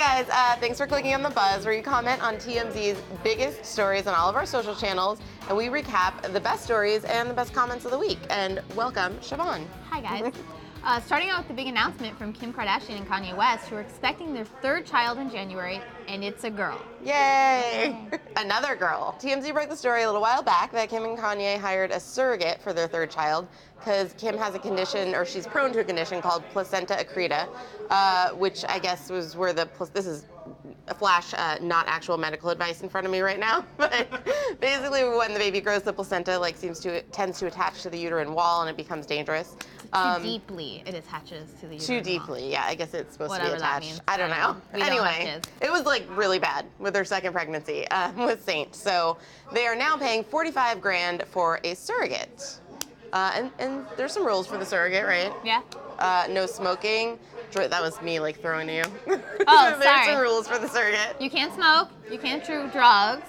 guys, uh, thanks for clicking on the buzz where you comment on TMZ's biggest stories on all of our social channels and we recap the best stories and the best comments of the week. And welcome, Siobhan. Hi, guys. Uh, starting out with the big announcement from Kim Kardashian and Kanye West, who are expecting their third child in January, and it's a girl. Yay! Another girl. TMZ broke the story a little while back that Kim and Kanye hired a surrogate for their third child because Kim has a condition, or she's prone to a condition called placenta accreta, uh, which I guess was where the this is a flash, uh, not actual medical advice in front of me right now, but basically when the baby grows, the placenta like seems to tends to attach to the uterine wall and it becomes dangerous. Too deeply it attaches to the Too uterine wall. deeply, yeah. I guess it's supposed Whatever to be attached. means. I don't I know. don't know. Don't anyway, it was like really bad with her second pregnancy uh, with Saint. So they are now paying 45 grand for a surrogate. Uh, and, and there's some rules for the surrogate, right? Yeah. Uh, no smoking. That was me like throwing you. Oh, there's sorry. some rules for the surrogate. You can't smoke, you can't do drugs,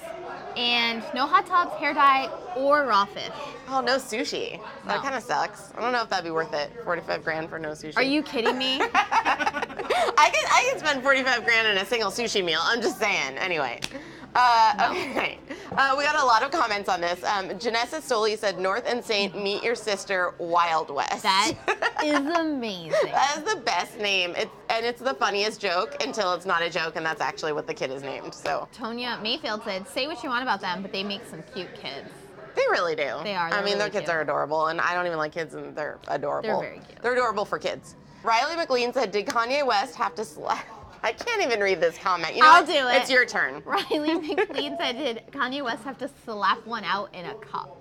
and no hot tubs, hair dye, or raw fish. Oh, no sushi. That No. kind of sucks. I don't know if that'd be worth it. 45 grand for no sushi. Are you kidding me? I can I can spend 45 grand in a single sushi meal. I'm just saying. Anyway. Uh, okay. Uh, we got a lot of comments on this. Um, Janessa Stoli said, North and Saint, meet your sister, Wild West. That is amazing. that is the best name. It's, and it's the funniest joke until it's not a joke, and that's actually what the kid is named. So Tonya Mayfield said, say what you want about them, but they make some cute kids. they really do. They are, I mean, their kids cute. are adorable, and I don't even like kids, and they're adorable. They're very cute. They're adorable for kids. Riley McLean said, Did Kanye West have to slap? I can't even read this comment. You know I'll what? do it. It's your turn. Riley McLean said, did Kanye West have to slap one out in a cup?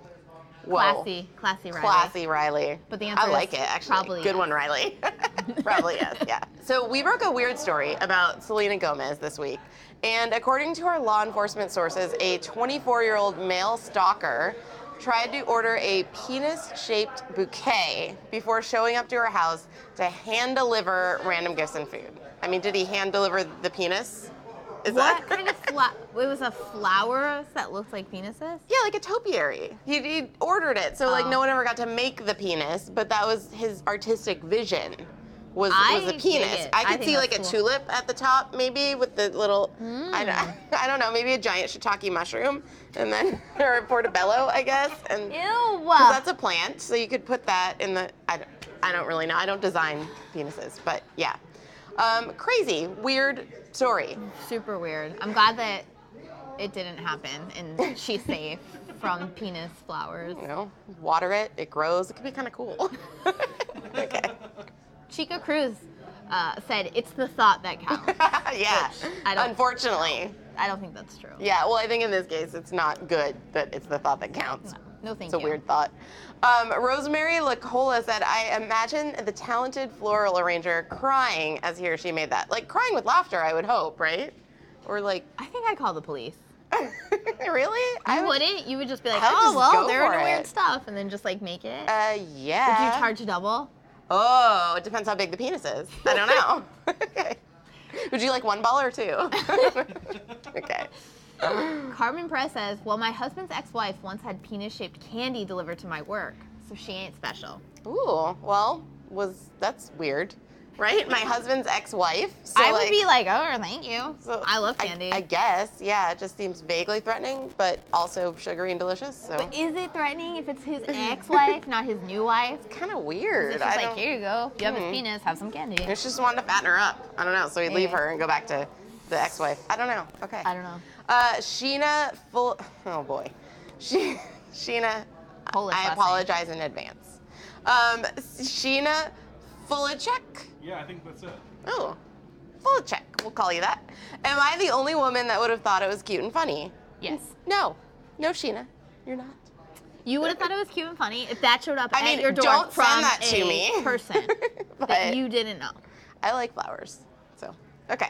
Whoa. Classy, classy Riley. Classy Riley. But the answer I like it actually. probably Good yes. one, Riley. probably yes, yeah. So we broke a weird story about Selena Gomez this week. And according to our law enforcement sources, a 24-year-old male stalker tried to order a penis-shaped bouquet before showing up to her house to hand deliver random gifts and food. I mean, did he hand deliver the penis? Is What kind of flower? It was a flower that looked like penises? Yeah, like a topiary. He, he ordered it, so like Oh. no one ever got to make the penis, but that was his artistic vision. Was, I was a penis. I I could think see like a tulip at the top, maybe with the little. I, don't, I don't know, maybe a giant shiitake mushroom, and then or a portobello, I guess, and Ew. that's a plant, so you could put that in the. I don't, I don't really know. I don't design penises, but yeah, um, crazy, weird story. super weird. I'm glad that it didn't happen and she's safe from penis flowers. You know, water it, it grows. It could be kind of cool. okay. Chica Cruz uh, said, it's the thought that counts. yeah. I don't- Unfortunately. I don't think that's true. Yeah, well, I think in this case, it's not good that it's the thought that counts. No, thank It's a weird thought. Um, Rosemary Lacola said, I imagine the talented floral arranger crying as he or she made that. Like crying with laughter, I would hope, right? Or like, I think I'd call the police. really? You I would- wouldn't? You would just be like, I would oh, well, they're into weird stuff, and then just like make it. Uh, yeah. Would you charge double? Oh, it depends how big the penis is. I don't know. okay. Would you like one ball or two? okay. Carmen Perez says, well, my husband's ex-wife once had penis-shaped candy delivered to my work, so she ain't special. Ooh, well, was that's weird, right? My husband's ex-wife. So I would like, be like, oh, thank you. so I love candy. I, guess, yeah. It just seems vaguely threatening, but also sugary and delicious. So but is it threatening if it's his ex-wife, not his new wife? kind of weird. It's I like, here you go. You have Mhm. a penis, have some candy. It's just wanted to fatten her up. I don't know. So he'd leave her and go back to the ex-wife. I don't know. Okay. I don't know. Uh, Sheena, full. Oh boy, she, Sheena. Polish I last name. apologize in advance. Um, Sheena Fulacek. Yeah, I think that's it. Oh, Fulacek. We'll call you that. Am I the only woman that would have thought it was cute and funny? Yes. No, no, Sheena, you're not. You would have thought it was cute and funny if that showed up I at mean, your door don't from send that to a me. person But- that you didn't know. I like flowers, so okay,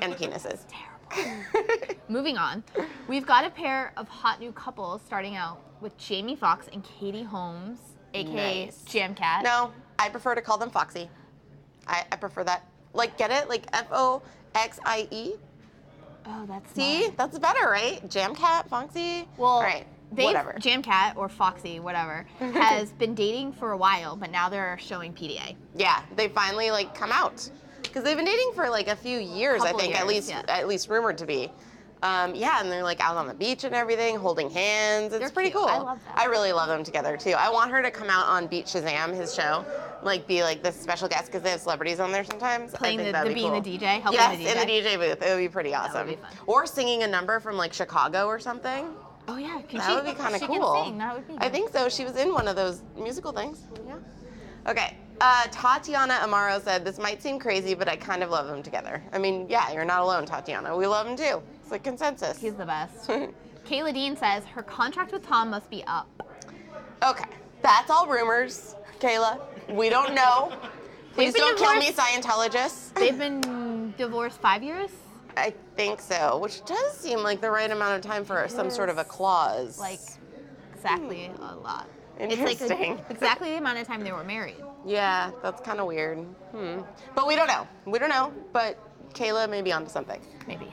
and penises. Terrible. Moving on, we've got a pair of hot new couples starting out with Jamie Foxx and Katie Holmes, aka Nice. Jam Cat. No, I prefer to call them Foxy. I, I prefer that. Like, get it? Like F O X I E. Oh, that's See, smart. that's better, right? Jam Cat, Foxy. Well, All right, they've, whatever. Jam Cat or Foxy, whatever, has been dating for a while, but now they're showing PDA. yeah, they finally like come out. because they've been dating for like a few years, Couple I think, at least yeah. at least rumored to be. Um, yeah, and they're like out on the beach and everything, holding hands. It's They're pretty cute. cool. I love that. I really love them together too. I want her to come out on Beat Shazam, his show, like be like the special guest because they have celebrities on there sometimes. I Playing think the- that'd the be being cool. the DJ, helping yes, the in the DJ. DJ booth. It would be pretty awesome. be. Or singing a number from like Chicago or something. Oh yeah, can That she, would be kind of cool. Sing. That would be. I think so. She was in one of those musical things. Yeah. Okay. Uh, Tatiana Amaro said, This might seem crazy, but I kind of love them together. I mean, yeah, you're not alone, Tatiana. We love them too. It's like consensus. He's the best. Kayla Dean says her contract with Tom must be up. Okay. That's all rumors, Kayla. We don't know. Please don't kill me, divorced- Scientologists. They've been divorced five years. I think so, which does seem like the right amount of time for some sort of a clause. Like exactly a lot. It's Interesting. like a, exactly the amount of time they were married. Yeah, that's kind of weird. Hmm. But we don't know. We don't know. But Kayla may be onto something. Maybe.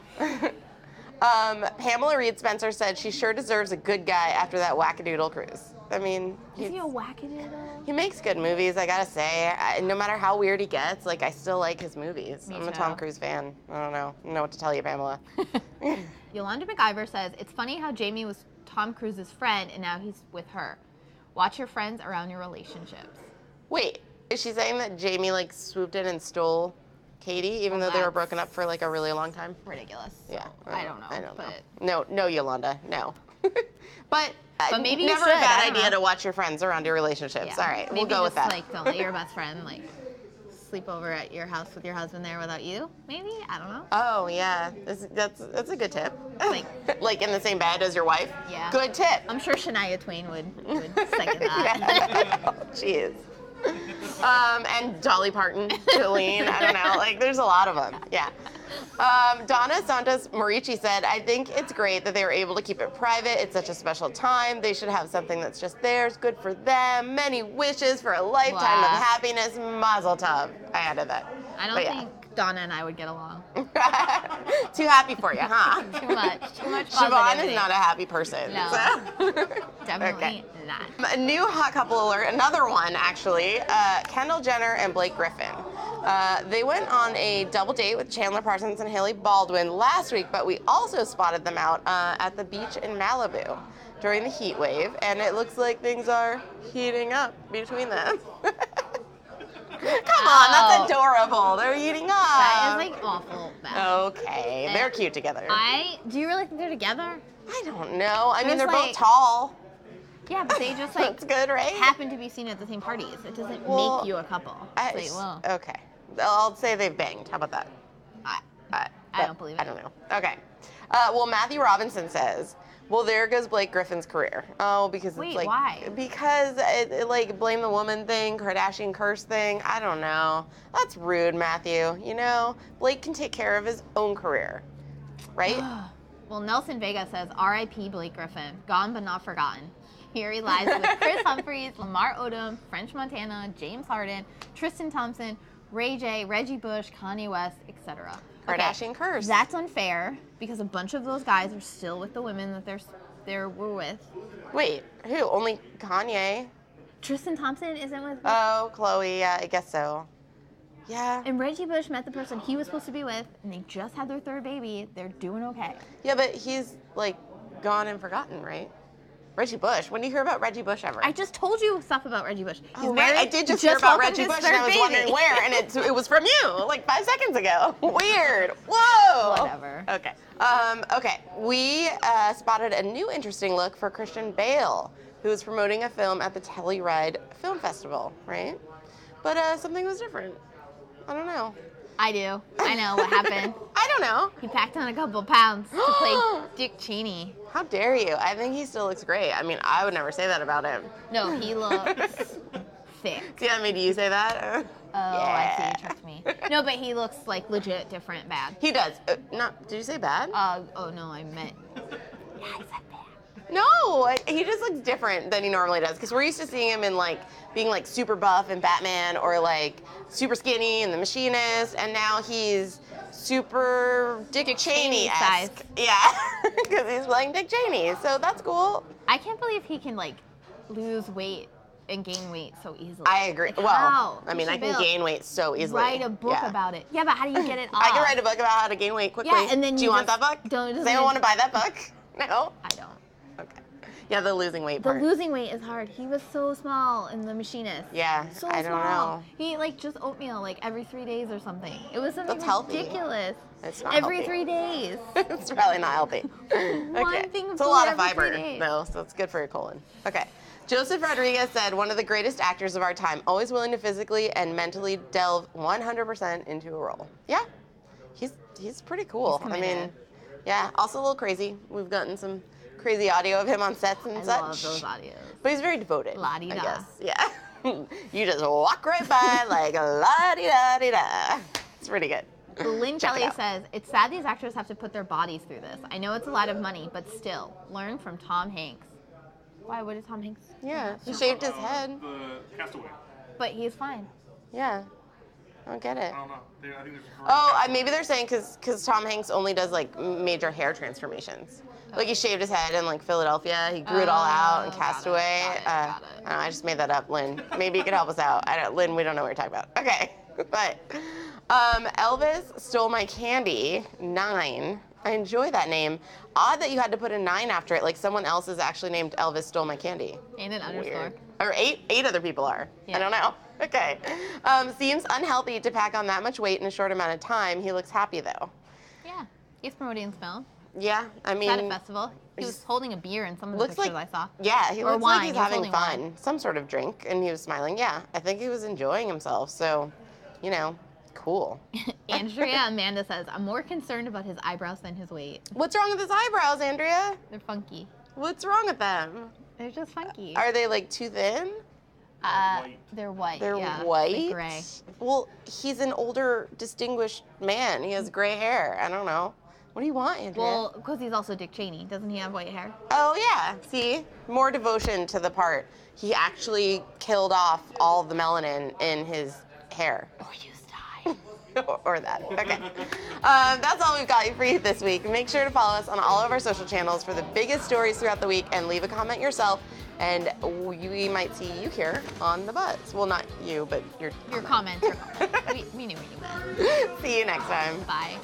Um, Pamela Reed Spencer said she sure deserves a good guy after that wackadoodle cruise. I mean, Is he a wackadoodle? he makes good movies, I gotta say. I, no matter how weird he gets, like I still like his movies. Me I'm a. Tom Cruise fan. I don't know. I don't know what to tell you, Pamela. Yolanda McIver says it's funny how Jamie was Tom Cruise's friend and now he's with her. Watch your friends around your relationships. Wait, is she saying that Jamie like swooped in and stole Katie, even though they were That's- broken up for like a really long time? Ridiculous. Yeah. I don't know. I don't know. No, no, Yolanda, no. but, uh, But maybe you never should, a bad don't idea know. to watch your friends around your relationships. yeah. All right, Maybe we'll go with that. Like don't let your best friend like sleep over at your house with your husband there without you. Maybe I don't know. Oh yeah, that's that's, that's a good tip. Like- like in the same bed as your wife. Yeah. Good tip. I'm sure Shania Twain would, would second that. Oh, Jeez. Um, and Dolly Parton, Jolene, I don't know. Like, there's a lot of them. Yeah. Um, Donna Santos Morici said, I think it's great that they were able to keep it private. It's such a special time. They should have something that's just theirs. Good for them. Many wishes for a lifetime Wow. of happiness. Mazel tov. I added that. I don't But yeah. think Donna and I would get along. Too happy for you, huh? Too much. Too much Siobhan is not a happy person. No. so- Definitely Okay. not. A new hot couple alert, another one actually. Uh, Kendall Jenner and Blake Griffin. Uh, they went on a double date with Chandler Parsons and Hailey Baldwin last week, but we also spotted them out uh, at the beach in Malibu during the heat wave, and it looks like things are heating up between them. Come on, Oh. that's adorable. They're eating up. That is like awful. Bad. Okay, they're cute together. I do you really think they're together? I don't know. I mean, There's they're like- both tall. Yeah, but they just like That's good, right? happen to be seen at the same parties. It doesn't Well, make you a couple. I- It's like, well, okay. I'll say they've banged. How about that? I, I, I don't believe it. I it. don't know. Okay. Uh, well, Matthew Robinson says, well, there goes Blake Griffin's career. Oh, because Wait, it's like why? because it, it, like blame the woman thing, Kardashian curse thing. I don't know. That's rude, Matthew. You know, Blake can take care of his own career, right? well, Nelson Vega says R.I.P. Blake Griffin, gone but not forgotten. Here he lies with Kris Humphries, Lamar Odom, French Montana, James Harden, Tristan Thompson, Ray J, Reggie Bush, Kanye West, etc. Kardashian curse. That's unfair because a bunch of those guys are still with the women that they're they're were with. Wait, who? Only Kanye? Tristan Thompson isn't with. Oh, Khloé. Yeah, I guess so. Yeah. and Reggie Bush met the person he was supposed to be with, and they just had their third baby. They're doing okay. Yeah, but he's like gone and forgotten, right? Reggie Bush. When do you hear about Reggie Bush ever? I just told you stuff about Reggie Bush. He's Oh, right. married, I did just, hear about Reggie Bush, and I was wondering where, and it, it was from you, like five seconds ago. Weird. Whoa. Whatever. Okay. Um, okay. We uh, spotted a new interesting look for Christian Bale, who is promoting a film at the Telluride Film Festival, right? But uh, something was different. I don't know. I do. I know what happened. I don't know. He packed on a couple pounds to play Dick Cheney. How dare you? I think he still looks great. I mean, I would never say that about him. No, he looks thick. See, I made you say that. Oh, I see. You tricked me. No, but he looks like legit different bad. He does. Uh, not. Did you say bad? Uh, oh no, I meant. Yeah, I said. No, he just looks different than he normally does. Because we're used to seeing him in like being like super buff in Batman or like super skinny in The Machinist, and now he's super Dick, Dick Cheney size. esque. Yeah, because he's playing Dick Cheney. So that's cool. I can't believe he can like lose weight and gain weight so easily. I agree. Like, well, how? I mean, I can gain weight so easily. Write a book Yeah. about it. Yeah, but how do you get it off? I can write a book about how to gain weight quickly. Yeah, and then do you you want that book? don't- Does anyone want to buy that book? No. I. Yeah, the losing weight The part. losing weight is hard. He was so small in the machinist. yeah, So I don't small. know. He ate like just oatmeal like every three days or something. It was something That's healthy. ridiculous. It's not every healthy. three days. it's probably not healthy. okay. it's a lot of fiber though, so it's good for your colon. Okay. Joseph Rodriguez said, one of the greatest actors of our time, always willing to physically and mentally delve 100% into a role. Yeah, he's he's pretty cool. He's I mean, yeah, also a little crazy. We've gotten some crazy audio of him on sets and I such. love those audios. But he's very devoted. La-di-da. I guess. Yeah. you just walk right by like la di da di da. It's pretty good. Lynn Check it Kelly out. says, it's sad these actors have to put their bodies through this. I know it's a lot of money, but still, learn from Tom Hanks. Why? What did Tom Hanks? Yeah, he shaved his Uh, head. The Castaway. But he's fine. Yeah. I don't get it. I don't know. They, I think there's. Oh, I, maybe they're saying because Tom Hanks only does like major hair transformations. Like he shaved his head in like Philadelphia, he grew it all out and Oh, got it, Castaway. got it, uh, got it. I don't know, I just made that up, Lynn. Maybe you could help us out. I don't, Lynn, we don't know what you're talking about. Okay, but um, Elvis stole my candy. Nine. I enjoy that name. Odd that you had to put a nine after it. Like someone else is actually named Elvis stole my candy. And an underscore. Weird. Or eight, eight other people are. Yeah. I don't know. Okay. Um, seems unhealthy to pack on that much weight in a short amount of time. He looks happy though. Yeah. He's promoting his film. Yeah, I He's at a mean, festival. He was holding a beer in some of the looks pictures like I saw. yeah, he Or looks wine. like he's He having fun, wine. some sort of drink, and he was smiling. Yeah, I think he was enjoying himself. So, you know, cool. Andrea Amanda says, I'm more concerned about his eyebrows than his weight. What's wrong with his eyebrows, Andrea? They're funky. What's wrong with them? They're just funky. Are they like too thin? uh, white. They're white. They're yeah, white. Like gray. Well, he's an older, distinguished man. He has gray hair. I don't know. What do you want, Andrea? Well, because he's also Dick Cheney. Doesn't he have white hair? Oh yeah, see, more devotion to the part. He actually killed off all the melanin in his hair, Or used dye. or, or that. Okay, um, that's all we've got for you this week. Make sure to follow us on all of our social channels for the biggest stories throughout the week, and leave a comment yourself. And we might see you here on the buzz. Well, not you, but your Your comment. Your comment. we, we knew what you meant. See you next time. Bye.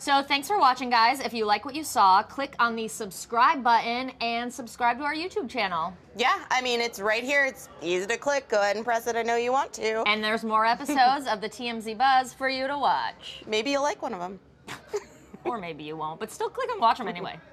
So thanks for watching, guys. If you like what you saw, click on the subscribe button and subscribe to our YouTube channel. Yeah, I mean it's right here. It's easy to click. Go ahead and press it. I know you want to. And there's more episodes of the TMZ Buzz for you to watch. Maybe you'll like one of them. Or maybe you won't, but still click and watch them anyway.